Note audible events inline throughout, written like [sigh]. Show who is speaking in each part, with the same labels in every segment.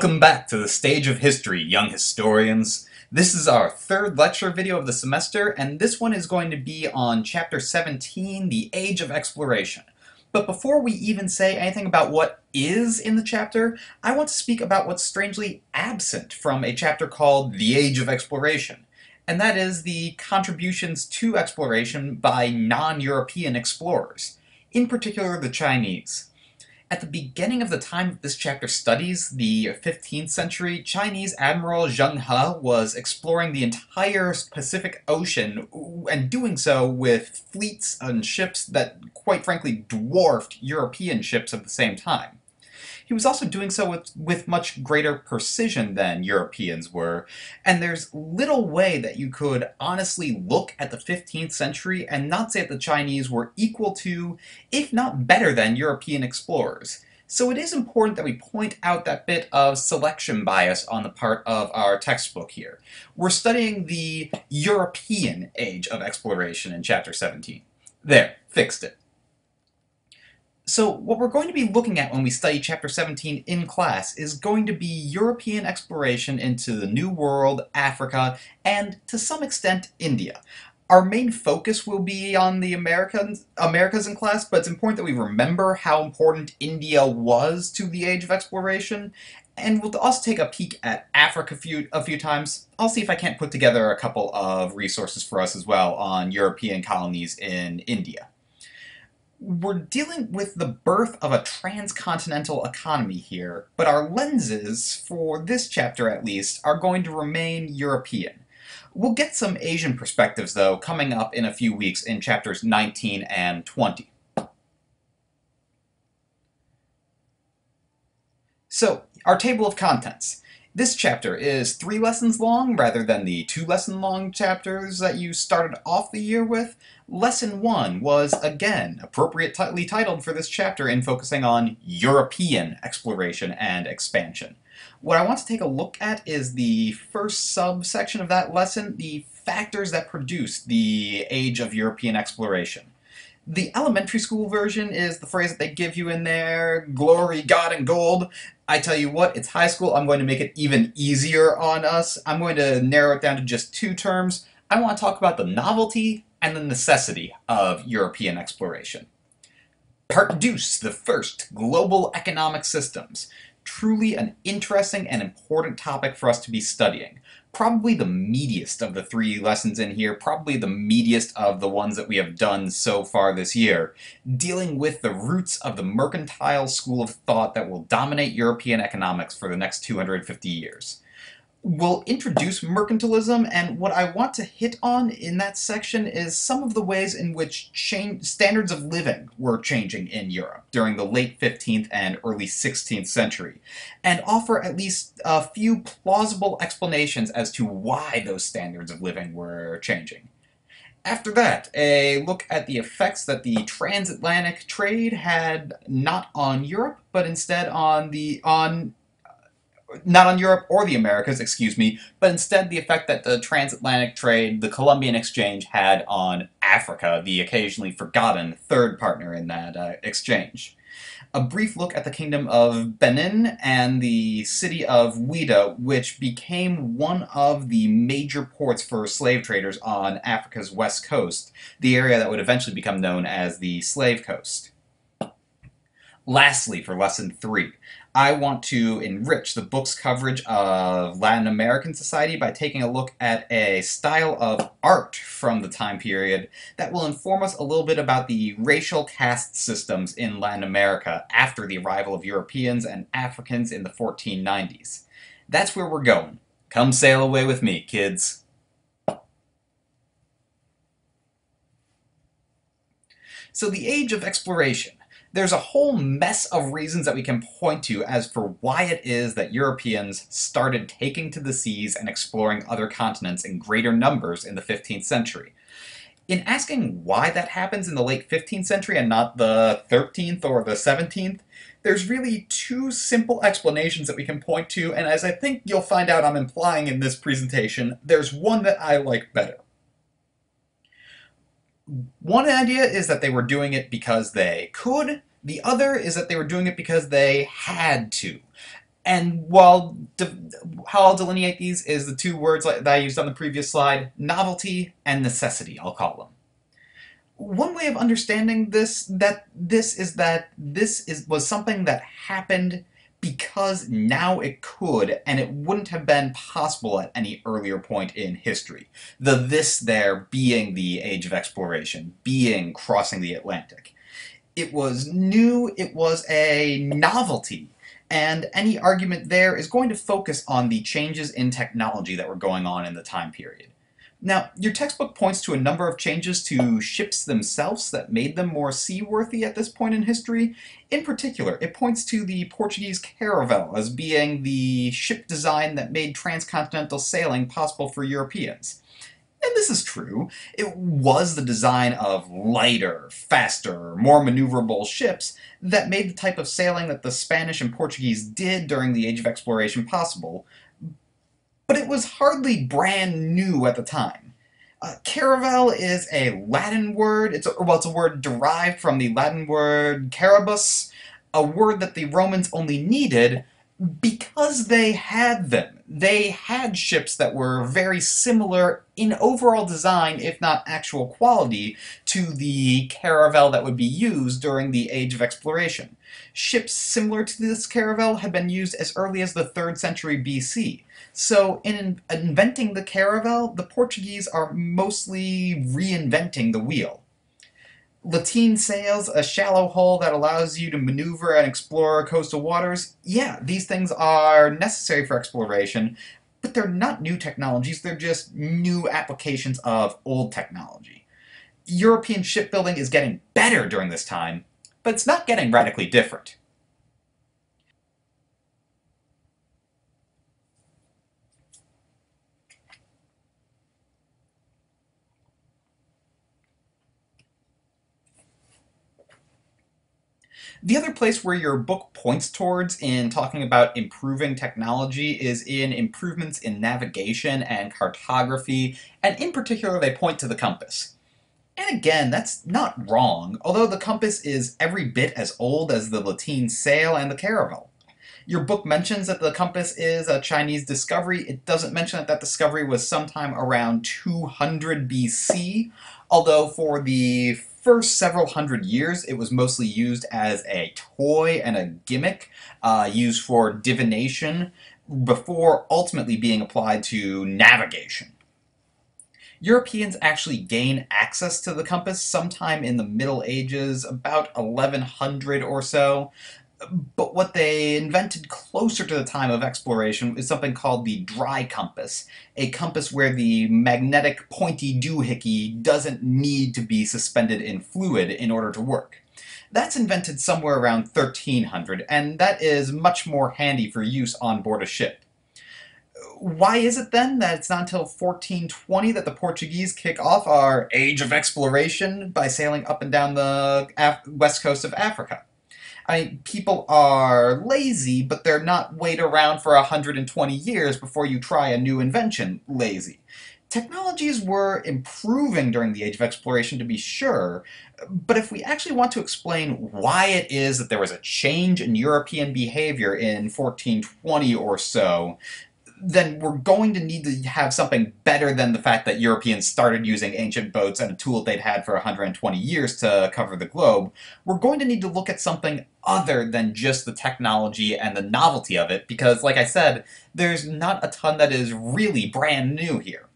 Speaker 1: Welcome back to the stage of history, young historians. This is our third lecture video of the semester, and this one is going to be on Chapter 17, The Age of Exploration. But before we even say anything about what is in the chapter, I want to speak about what's strangely absent from a chapter called The Age of Exploration, and that is the contributions to exploration by non-European explorers, in particular the Chinese. At the beginning of the time this chapter studies, the 15th century, Chinese Admiral Zheng He was exploring the entire Pacific Ocean, and doing so with fleets and ships that, quite frankly, dwarfed European ships of the same time. He was also doing so with, with much greater precision than Europeans were, and there's little way that you could honestly look at the 15th century and not say that the Chinese were equal to, if not better than, European explorers. So it is important that we point out that bit of selection bias on the part of our textbook here. We're studying the European age of exploration in Chapter 17. There, fixed it. So what we're going to be looking at when we study Chapter 17 in class is going to be European exploration into the New World, Africa, and to some extent India. Our main focus will be on the Americans, Americas in class, but it's important that we remember how important India was to the age of exploration, and we'll also take a peek at Africa a few, a few times. I'll see if I can't put together a couple of resources for us as well on European colonies in India we're dealing with the birth of a transcontinental economy here, but our lenses, for this chapter at least, are going to remain European. We'll get some Asian perspectives, though, coming up in a few weeks in chapters 19 and 20. So, our table of contents. This chapter is three lessons long rather than the two lesson long chapters that you started off the year with. Lesson 1 was, again, appropriately titled for this chapter in focusing on European exploration and expansion. What I want to take a look at is the first subsection of that lesson, the factors that produce the age of European exploration. The elementary school version is the phrase that they give you in there, glory, God, and gold. I tell you what, it's high school. I'm going to make it even easier on us. I'm going to narrow it down to just two terms. I want to talk about the novelty and the necessity of European exploration. Produce the first global economic systems. Truly an interesting and important topic for us to be studying probably the meatiest of the three lessons in here, probably the meatiest of the ones that we have done so far this year, dealing with the roots of the mercantile school of thought that will dominate European economics for the next 250 years will introduce mercantilism, and what I want to hit on in that section is some of the ways in which standards of living were changing in Europe during the late 15th and early 16th century, and offer at least a few plausible explanations as to why those standards of living were changing. After that, a look at the effects that the transatlantic trade had not on Europe, but instead on the on not on Europe or the Americas, excuse me, but instead the effect that the transatlantic trade, the Columbian Exchange, had on Africa, the occasionally forgotten third partner in that uh, exchange. A brief look at the kingdom of Benin and the city of Ouidah, which became one of the major ports for slave traders on Africa's west coast, the area that would eventually become known as the Slave Coast. Lastly, for Lesson 3, I want to enrich the book's coverage of Latin American society by taking a look at a style of art from the time period that will inform us a little bit about the racial caste systems in Latin America after the arrival of Europeans and Africans in the 1490s. That's where we're going. Come sail away with me, kids. So the age of exploration there's a whole mess of reasons that we can point to as for why it is that Europeans started taking to the seas and exploring other continents in greater numbers in the 15th century. In asking why that happens in the late 15th century and not the 13th or the 17th, there's really two simple explanations that we can point to, and as I think you'll find out I'm implying in this presentation, there's one that I like better. One idea is that they were doing it because they could. The other is that they were doing it because they had to. And while how I'll delineate these is the two words that I used on the previous slide, novelty and necessity, I'll call them. One way of understanding this that this is that this is was something that happened because now it could, and it wouldn't have been possible at any earlier point in history. The this there being the age of exploration, being crossing the Atlantic. It was new, it was a novelty, and any argument there is going to focus on the changes in technology that were going on in the time period. Now, your textbook points to a number of changes to ships themselves that made them more seaworthy at this point in history. In particular, it points to the Portuguese caravel as being the ship design that made transcontinental sailing possible for Europeans. And this is true. It was the design of lighter, faster, more maneuverable ships that made the type of sailing that the Spanish and Portuguese did during the Age of Exploration possible, but it was hardly brand new at the time. Uh, caravel is a Latin word. It's a, well, it's a word derived from the Latin word carabus, a word that the Romans only needed because they had them. They had ships that were very similar in overall design, if not actual quality, to the caravel that would be used during the Age of Exploration. Ships similar to this caravel had been used as early as the 3rd century BC, so in inventing the caravel, the Portuguese are mostly reinventing the wheel. Lateen sails, a shallow hull that allows you to maneuver and explore coastal waters, yeah, these things are necessary for exploration, but they're not new technologies, they're just new applications of old technology. European shipbuilding is getting better during this time, but it's not getting radically different. The other place where your book points towards in talking about improving technology is in improvements in navigation and cartography, and in particular they point to the compass. And again, that's not wrong, although the compass is every bit as old as the Lateen sail and the caravel. Your book mentions that the compass is a Chinese discovery. It doesn't mention that that discovery was sometime around 200 BC, although for the first several hundred years, it was mostly used as a toy and a gimmick uh, used for divination before ultimately being applied to navigation. Europeans actually gain access to the compass sometime in the Middle Ages, about 1100 or so, but what they invented closer to the time of exploration is something called the dry compass, a compass where the magnetic pointy doohickey doesn't need to be suspended in fluid in order to work. That's invented somewhere around 1300, and that is much more handy for use on board a ship. Why is it then that it's not until 1420 that the Portuguese kick off our age of exploration by sailing up and down the Af west coast of Africa? I people are lazy, but they're not wait around for 120 years before you try a new invention lazy. Technologies were improving during the Age of Exploration, to be sure, but if we actually want to explain why it is that there was a change in European behavior in 1420 or so, then we're going to need to have something better than the fact that Europeans started using ancient boats and a tool they'd had for 120 years to cover the globe. We're going to need to look at something other than just the technology and the novelty of it, because, like I said, there's not a ton that is really brand new here.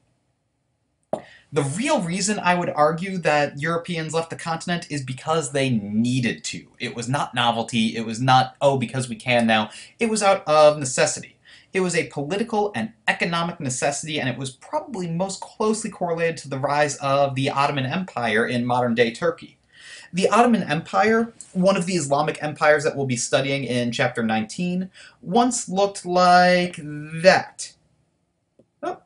Speaker 1: The real reason I would argue that Europeans left the continent is because they needed to. It was not novelty, it was not, oh, because we can now. It was out of necessity. It was a political and economic necessity, and it was probably most closely correlated to the rise of the Ottoman Empire in modern-day Turkey. The Ottoman Empire, one of the Islamic empires that we'll be studying in chapter 19, once looked like that. Oh,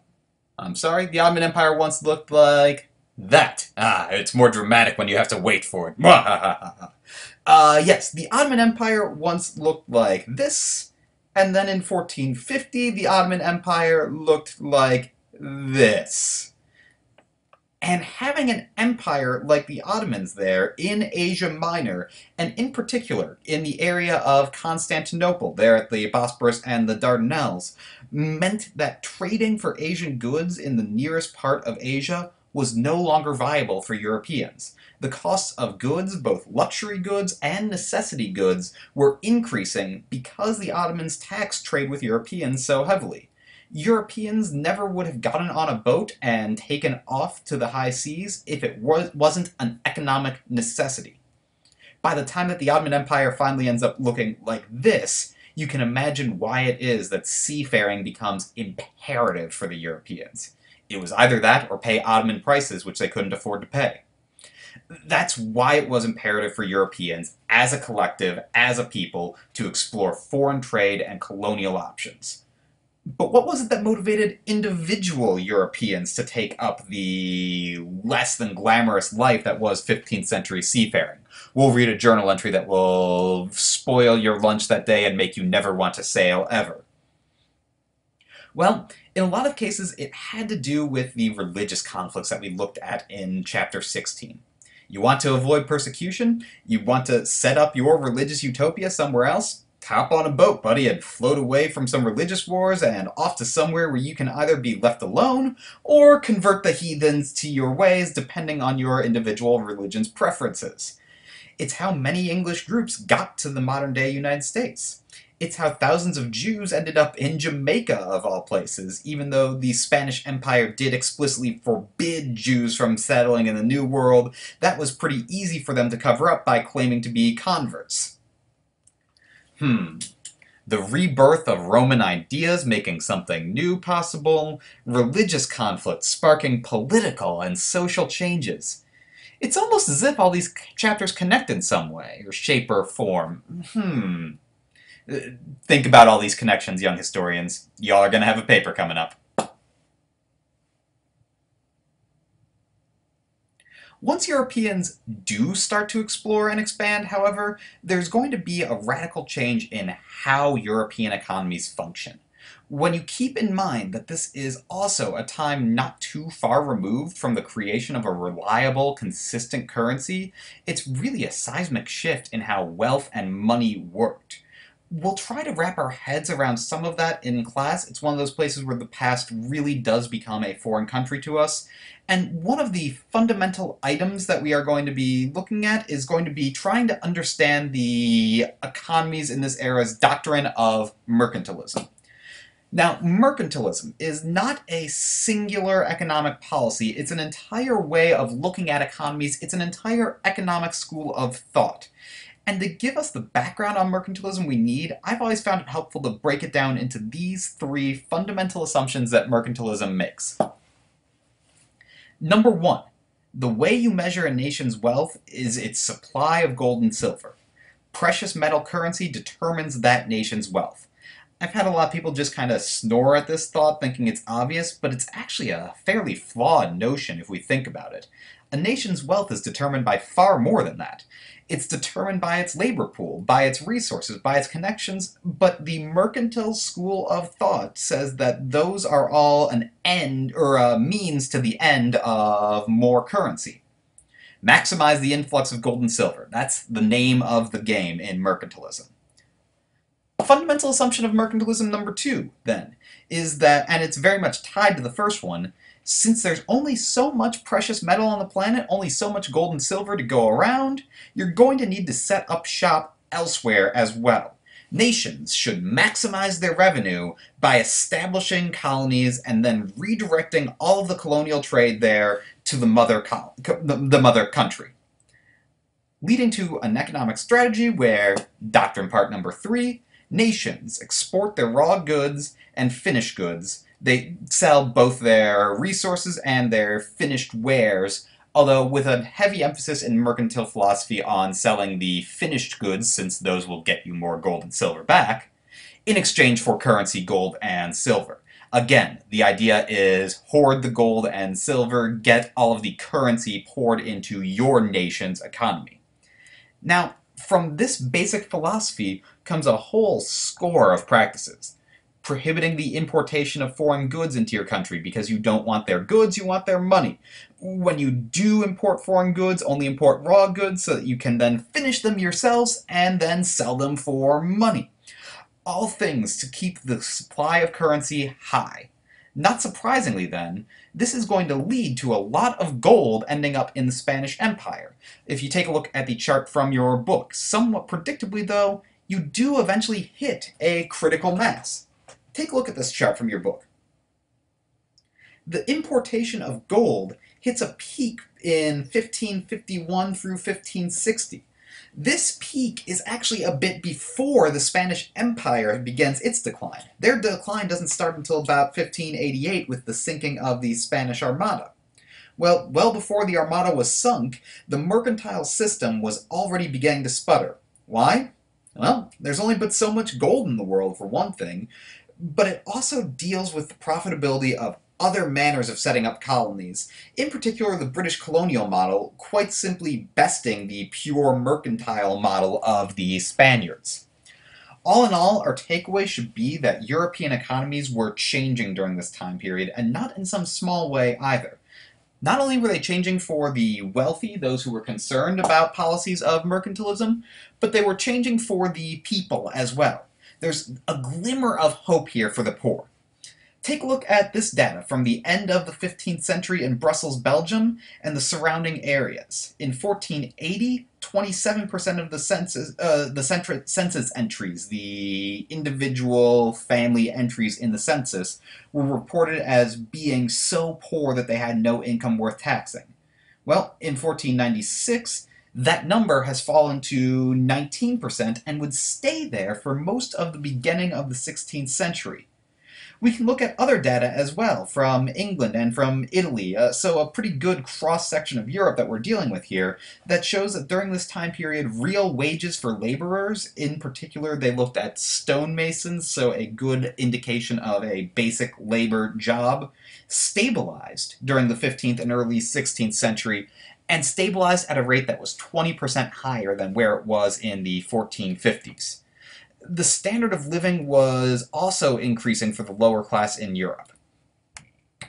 Speaker 1: I'm sorry, the Ottoman Empire once looked like that. Ah, it's more dramatic when you have to wait for it. [laughs] uh, yes, the Ottoman Empire once looked like this, and then in 1450, the Ottoman Empire looked like this. And having an empire like the Ottomans there in Asia Minor, and in particular in the area of Constantinople, there at the Bosporus and the Dardanelles, meant that trading for Asian goods in the nearest part of Asia was no longer viable for Europeans. The costs of goods, both luxury goods and necessity goods, were increasing because the Ottomans taxed trade with Europeans so heavily. Europeans never would have gotten on a boat and taken off to the high seas if it was, wasn't an economic necessity. By the time that the Ottoman Empire finally ends up looking like this, you can imagine why it is that seafaring becomes imperative for the Europeans. It was either that or pay Ottoman prices, which they couldn't afford to pay. That's why it was imperative for Europeans, as a collective, as a people, to explore foreign trade and colonial options. But what was it that motivated individual Europeans to take up the less than glamorous life that was 15th century seafaring? We'll read a journal entry that will spoil your lunch that day and make you never want to sail ever. Well, in a lot of cases, it had to do with the religious conflicts that we looked at in chapter 16. You want to avoid persecution? You want to set up your religious utopia somewhere else? hop on a boat, buddy, and float away from some religious wars and off to somewhere where you can either be left alone or convert the heathens to your ways depending on your individual religion's preferences. It's how many English groups got to the modern day United States. It's how thousands of Jews ended up in Jamaica, of all places, even though the Spanish Empire did explicitly forbid Jews from settling in the New World, that was pretty easy for them to cover up by claiming to be converts. Hmm. The rebirth of Roman ideas making something new possible, religious conflict sparking political and social changes. It's almost as if all these chapters connect in some way, or shape or form. Hmm. Think about all these connections, young historians. Y'all are going to have a paper coming up. Once Europeans do start to explore and expand, however, there's going to be a radical change in how European economies function. When you keep in mind that this is also a time not too far removed from the creation of a reliable, consistent currency, it's really a seismic shift in how wealth and money worked we'll try to wrap our heads around some of that in class. It's one of those places where the past really does become a foreign country to us. And one of the fundamental items that we are going to be looking at is going to be trying to understand the economies in this era's doctrine of mercantilism. Now, mercantilism is not a singular economic policy. It's an entire way of looking at economies. It's an entire economic school of thought. And to give us the background on mercantilism we need, I've always found it helpful to break it down into these three fundamental assumptions that mercantilism makes. Number one, the way you measure a nation's wealth is its supply of gold and silver. Precious metal currency determines that nation's wealth. I've had a lot of people just kind of snore at this thought thinking it's obvious, but it's actually a fairly flawed notion if we think about it. A nation's wealth is determined by far more than that. It's determined by its labor pool, by its resources, by its connections, but the mercantile school of thought says that those are all an end or a means to the end of more currency. Maximize the influx of gold and silver. That's the name of the game in mercantilism. A fundamental assumption of mercantilism number two, then, is that, and it's very much tied to the first one, since there's only so much precious metal on the planet, only so much gold and silver to go around, you're going to need to set up shop elsewhere as well. Nations should maximize their revenue by establishing colonies and then redirecting all of the colonial trade there to the mother, the mother country. Leading to an economic strategy where, doctrine part number three, nations export their raw goods and finished goods they sell both their resources and their finished wares, although with a heavy emphasis in mercantile philosophy on selling the finished goods, since those will get you more gold and silver back, in exchange for currency gold and silver. Again, the idea is hoard the gold and silver, get all of the currency poured into your nation's economy. Now, from this basic philosophy comes a whole score of practices prohibiting the importation of foreign goods into your country because you don't want their goods, you want their money. When you do import foreign goods, only import raw goods so that you can then finish them yourselves and then sell them for money. All things to keep the supply of currency high. Not surprisingly, then, this is going to lead to a lot of gold ending up in the Spanish Empire. If you take a look at the chart from your book, somewhat predictably, though, you do eventually hit a critical mass. Take a look at this chart from your book. The importation of gold hits a peak in 1551 through 1560. This peak is actually a bit before the Spanish Empire begins its decline. Their decline doesn't start until about 1588 with the sinking of the Spanish Armada. Well, well before the Armada was sunk, the mercantile system was already beginning to sputter. Why? Well, there's only but so much gold in the world, for one thing, but it also deals with the profitability of other manners of setting up colonies, in particular the British colonial model, quite simply besting the pure mercantile model of the Spaniards. All in all, our takeaway should be that European economies were changing during this time period, and not in some small way either. Not only were they changing for the wealthy, those who were concerned about policies of mercantilism, but they were changing for the people as well. There's a glimmer of hope here for the poor. Take a look at this data from the end of the 15th century in Brussels, Belgium, and the surrounding areas. In 1480, 27% of the census, uh, the census entries, the individual family entries in the census, were reported as being so poor that they had no income worth taxing. Well, in 1496, that number has fallen to 19% and would stay there for most of the beginning of the 16th century. We can look at other data as well from England and from Italy, uh, so a pretty good cross-section of Europe that we're dealing with here that shows that during this time period, real wages for laborers, in particular they looked at stonemasons, so a good indication of a basic labor job, stabilized during the 15th and early 16th century and stabilized at a rate that was 20% higher than where it was in the 1450s the standard of living was also increasing for the lower class in Europe.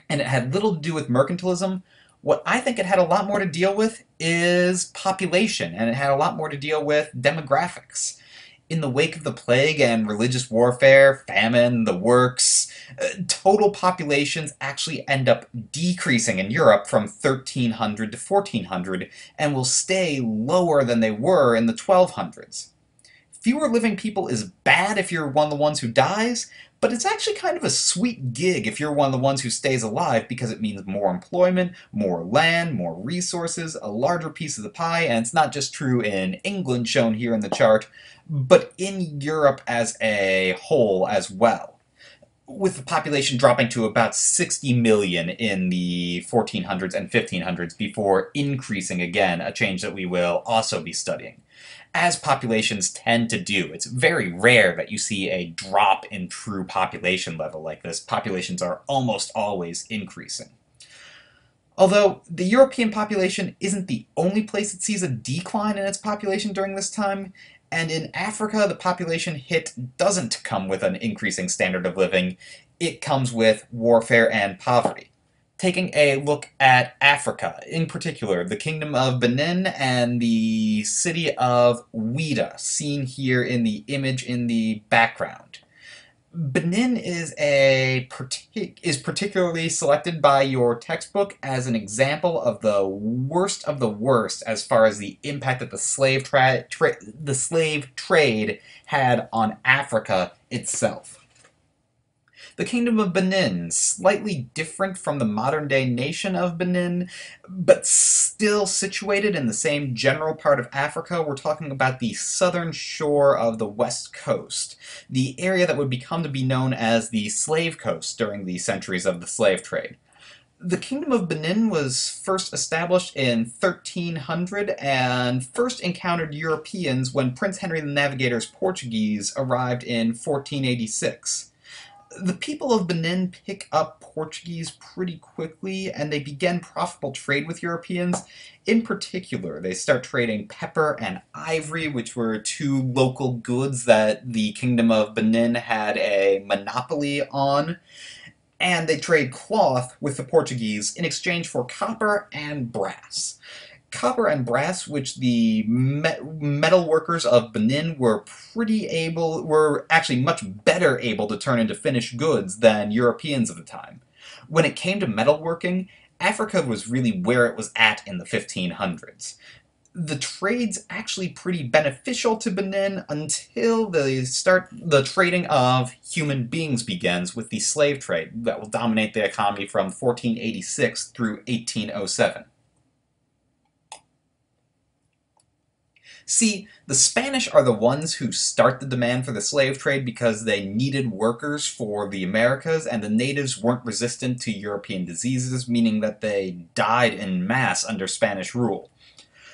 Speaker 1: And it had little to do with mercantilism. What I think it had a lot more to deal with is population, and it had a lot more to deal with demographics. In the wake of the plague and religious warfare, famine, the works, uh, total populations actually end up decreasing in Europe from 1300 to 1400 and will stay lower than they were in the 1200s fewer living people is bad if you're one of the ones who dies, but it's actually kind of a sweet gig if you're one of the ones who stays alive because it means more employment, more land, more resources, a larger piece of the pie, and it's not just true in England shown here in the chart, but in Europe as a whole as well. With the population dropping to about 60 million in the 1400s and 1500s before increasing again, a change that we will also be studying as populations tend to do. It's very rare that you see a drop in true population level like this. Populations are almost always increasing. Although the European population isn't the only place that sees a decline in its population during this time, and in Africa the population hit doesn't come with an increasing standard of living, it comes with warfare and poverty taking a look at Africa, in particular, the Kingdom of Benin and the city of Ouidah, seen here in the image in the background. Benin is a is particularly selected by your textbook as an example of the worst of the worst as far as the impact that the slave the slave trade had on Africa itself. The Kingdom of Benin, slightly different from the modern-day nation of Benin, but still situated in the same general part of Africa. We're talking about the southern shore of the west coast, the area that would become to be known as the Slave Coast during the centuries of the slave trade. The Kingdom of Benin was first established in 1300 and first encountered Europeans when Prince Henry the Navigator's Portuguese arrived in 1486 the people of Benin pick up Portuguese pretty quickly and they begin profitable trade with Europeans. In particular, they start trading pepper and ivory, which were two local goods that the Kingdom of Benin had a monopoly on. And they trade cloth with the Portuguese in exchange for copper and brass copper and brass, which the me metal workers of Benin were pretty able, were actually much better able to turn into finished goods than Europeans of the time. When it came to metalworking, Africa was really where it was at in the 1500s. The trade's actually pretty beneficial to Benin until the start the trading of human beings begins with the slave trade that will dominate the economy from 1486 through 1807. See, the Spanish are the ones who start the demand for the slave trade because they needed workers for the Americas, and the natives weren't resistant to European diseases, meaning that they died in mass under Spanish rule.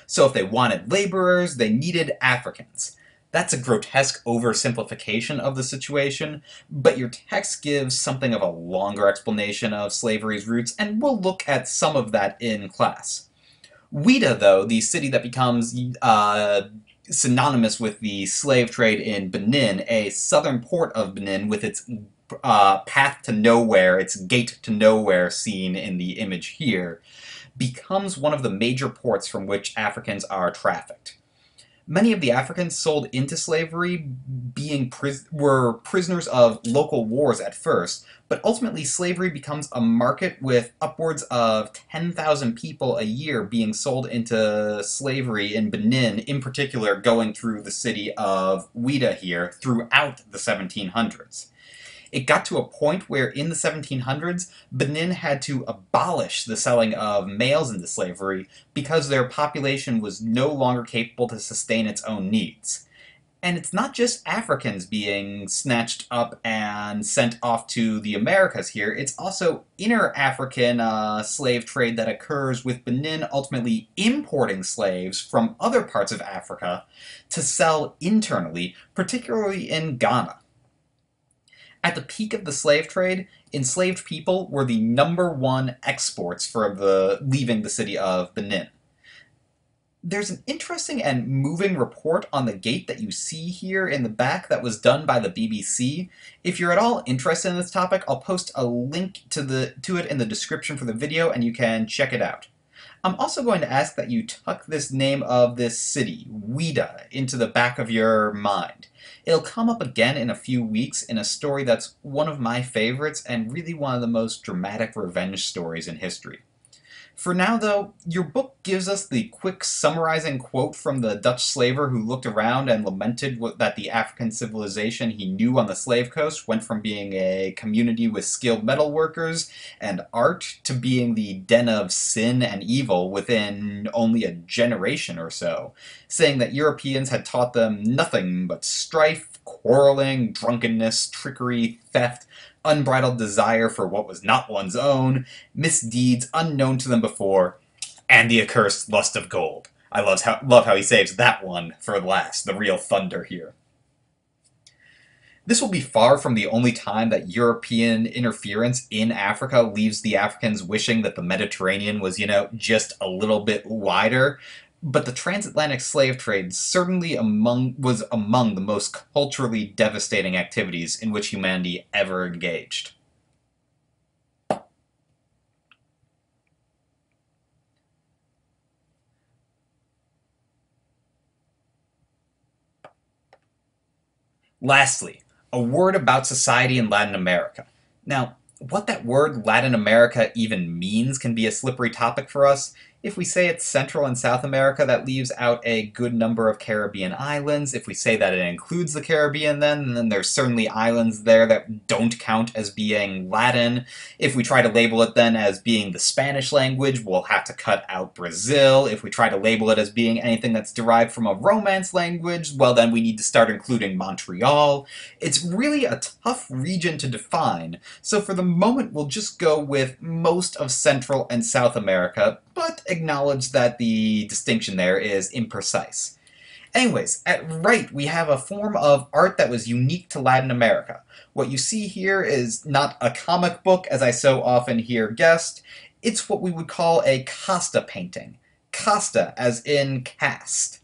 Speaker 1: So if they wanted laborers, they needed Africans. That's a grotesque oversimplification of the situation, but your text gives something of a longer explanation of slavery's roots, and we'll look at some of that in class. Ouidah, though, the city that becomes uh, synonymous with the slave trade in Benin, a southern port of Benin with its uh, path to nowhere, its gate to nowhere seen in the image here, becomes one of the major ports from which Africans are trafficked. Many of the Africans sold into slavery being pris were prisoners of local wars at first, but ultimately slavery becomes a market with upwards of 10,000 people a year being sold into slavery in Benin, in particular going through the city of Ouidah here throughout the 1700s. It got to a point where in the 1700s, Benin had to abolish the selling of males into slavery because their population was no longer capable to sustain its own needs. And it's not just Africans being snatched up and sent off to the Americas here, it's also inner African uh, slave trade that occurs with Benin ultimately importing slaves from other parts of Africa to sell internally, particularly in Ghana. At the peak of the slave trade, enslaved people were the number one exports for the leaving the city of Benin. There's an interesting and moving report on the gate that you see here in the back that was done by the BBC. If you're at all interested in this topic, I'll post a link to the to it in the description for the video and you can check it out. I'm also going to ask that you tuck this name of this city, Ouidah, into the back of your mind. It'll come up again in a few weeks in a story that's one of my favorites and really one of the most dramatic revenge stories in history. For now, though, your book gives us the quick summarizing quote from the Dutch slaver who looked around and lamented that the African civilization he knew on the slave coast went from being a community with skilled metal workers and art to being the den of sin and evil within only a generation or so, saying that Europeans had taught them nothing but strife, quarreling, drunkenness, trickery, theft, unbridled desire for what was not one's own, misdeeds unknown to them before, and the accursed lust of gold. I love how, love how he saves that one for last, the real thunder here. This will be far from the only time that European interference in Africa leaves the Africans wishing that the Mediterranean was, you know, just a little bit wider but the transatlantic slave trade certainly among was among the most culturally devastating activities in which humanity ever engaged. Lastly, a word about society in Latin America. Now, what that word Latin America even means can be a slippery topic for us, if we say it's Central and South America, that leaves out a good number of Caribbean islands. If we say that it includes the Caribbean, then, then there's certainly islands there that don't count as being Latin. If we try to label it then as being the Spanish language, we'll have to cut out Brazil. If we try to label it as being anything that's derived from a Romance language, well then we need to start including Montreal. It's really a tough region to define, so for the moment we'll just go with most of Central and South America, but acknowledge that the distinction there is imprecise. Anyways, at right, we have a form of art that was unique to Latin America. What you see here is not a comic book, as I so often hear guessed. It's what we would call a casta painting. Casta, as in cast.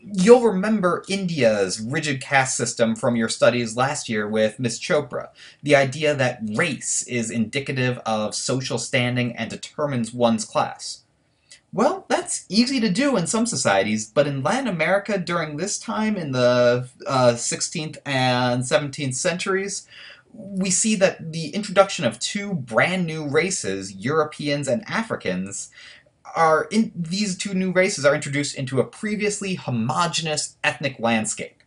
Speaker 1: You'll remember India's rigid caste system from your studies last year with Miss Chopra. The idea that race is indicative of social standing and determines one's class. Well, that's easy to do in some societies, but in Latin America during this time in the uh, 16th and 17th centuries, we see that the introduction of two brand new races, Europeans and Africans, are in these two new races are introduced into a previously homogeneous ethnic landscape.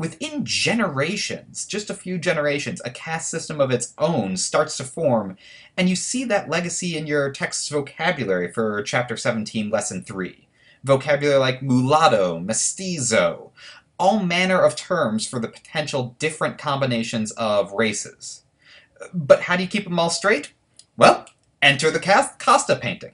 Speaker 1: Within generations, just a few generations, a caste system of its own starts to form, and you see that legacy in your text's vocabulary for Chapter 17, Lesson 3. Vocabulary like mulatto, mestizo, all manner of terms for the potential different combinations of races. But how do you keep them all straight? Well, enter the casta painting.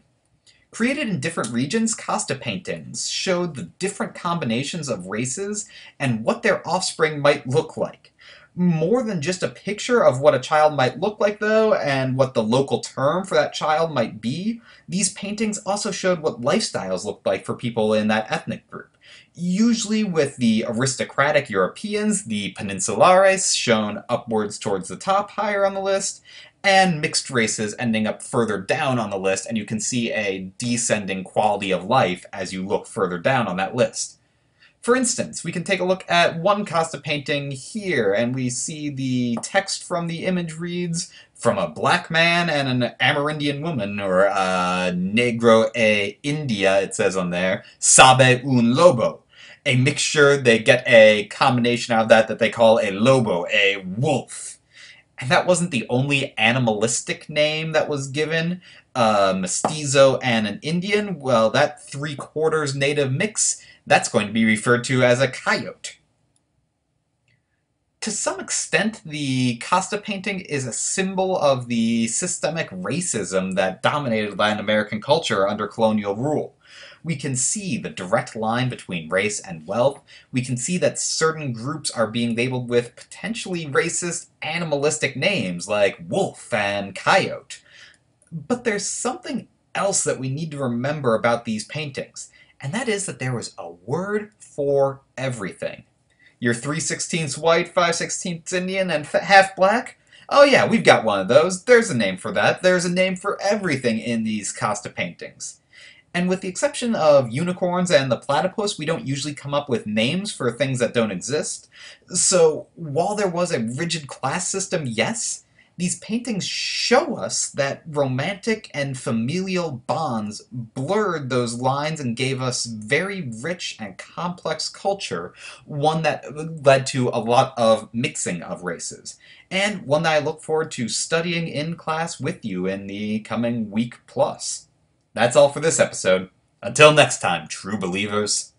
Speaker 1: Created in different regions, Casta paintings showed the different combinations of races and what their offspring might look like. More than just a picture of what a child might look like, though, and what the local term for that child might be, these paintings also showed what lifestyles looked like for people in that ethnic group. Usually with the aristocratic Europeans, the peninsulares shown upwards towards the top higher on the list, and mixed races ending up further down on the list, and you can see a descending quality of life as you look further down on that list. For instance, we can take a look at one Casta painting here, and we see the text from the image reads, from a black man and an Amerindian woman, or uh, Negro e India, it says on there, sabe un lobo. A mixture, they get a combination out of that that they call a lobo, a wolf and that wasn't the only animalistic name that was given. Uh, mestizo and an Indian, well, that three quarters native mix, that's going to be referred to as a coyote. To some extent, the Casta painting is a symbol of the systemic racism that dominated Latin American culture under colonial rule we can see the direct line between race and wealth. We can see that certain groups are being labeled with potentially racist, animalistic names like wolf and coyote. But there's something else that we need to remember about these paintings, and that is that there was a word for everything. You're 3 16ths white, 5 16ths Indian, and half black? Oh yeah, we've got one of those. There's a name for that. There's a name for everything in these Casta paintings. And with the exception of unicorns and the platypus, we don't usually come up with names for things that don't exist. So while there was a rigid class system, yes, these paintings show us that romantic and familial bonds blurred those lines and gave us very rich and complex culture, one that led to a lot of mixing of races, and one that I look forward to studying in class with you in the coming week plus. That's all for this episode. Until next time, true believers.